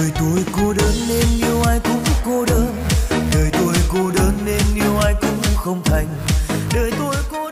đời tôi cô đơn nên yêu ai cũng cô đơn đời tôi cô đơn nên yêu ai cũng không thành đời tôi cô.